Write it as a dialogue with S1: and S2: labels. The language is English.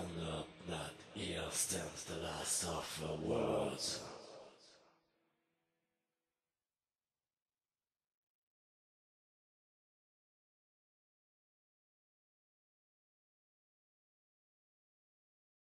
S1: And the that here stands the last of the world.